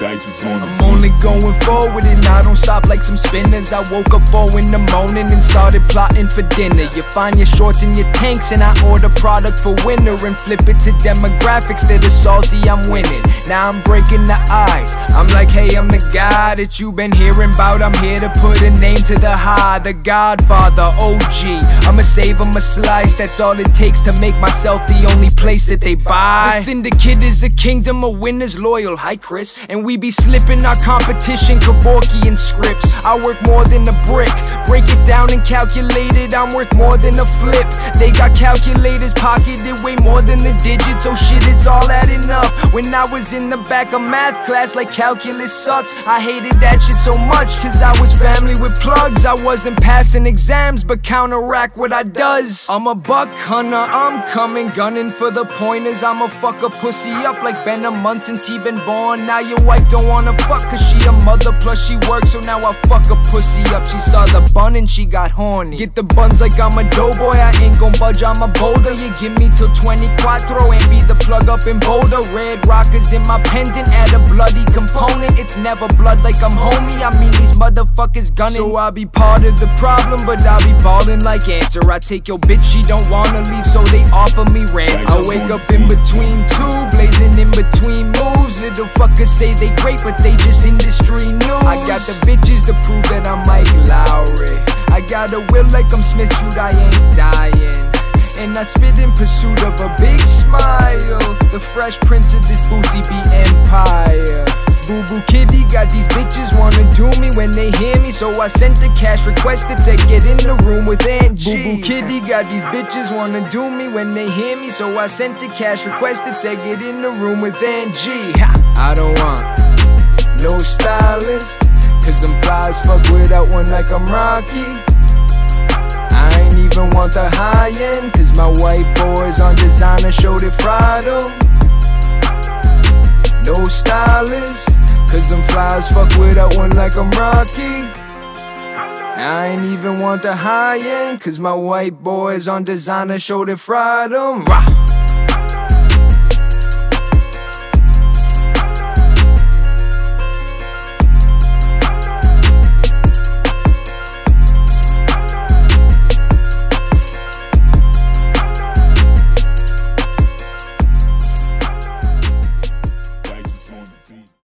I'm only going forward and I don't stop like some spinners. I woke up four in the morning and started plotting for dinner. You find your shorts and your tanks and I order product for winter and flip it to demographics that are salty. I'm winning. Now I'm breaking the ice. I'm like, hey, I'm the guy that you've been hearing about. I'm here to put a name to the high, the Godfather, OG. I'ma save 'em a slice. That's all it takes to make myself the only place that they buy. The syndicate is a kingdom of winners loyal. Hi, Chris. And we be slipping our competition, Kevorkian scripts. I work more than a brick. Break it down and calculate it. I'm worth more than a flip. They got calculators pocketed way more than the digits. Oh shit, it's all adding up. When I was in the back of math class, like calculus sucks. I hated that shit so much, cause I was family with plugs. I wasn't passing exams, but counteract what I does. I'm a buck hunter, I'm coming, gunning for the pointers. I'ma fuck a pussy up like been a month since he been born. Now your wife don't wanna fuck, cause she a mother, plus she works, so now I fuck a pussy up. She saw the bun and she got horny. Get the buns like I'm a doughboy, I ain't gon' budge, I'm a boulder. You give me till 24 and be the plug up in Boulder. Red rockers in my pendant, add a bloody component. It's never blood like I'm homie, I mean these motherfuckers gunning. So I'll be part of the problem, but I'll be ballin' like answer. I take your bitch, she don't wanna leave, so they offer me rent. I wake up in between two, blazing moves. Little fuckers say they great, but they just industry news. I got the bitches to prove that I'm Mike Lowrey. I got a will like I'm Smith, shoot, I ain't dying. And I spit in pursuit of a big smile. The fresh prince of this boozy empire. Boo Boo Kitty got these bitches wanna do me So I sent a cash request to take it in the room with Ant G. Boo Boo Kitty got these bitches wanna do me when they hear me. So I sent a cash request to take it in the room with Ant G. Ha! I don't want no stylist. Cause them flies fuck without one like I'm Rocky. I ain't even want the high end, cause my white boys on designer showed it fried 'em. No stylist, cause them flies fuck without one like I'm Rocky. I ain't even want the high end, cause my white boys on designer showed it fried 'em. Rah.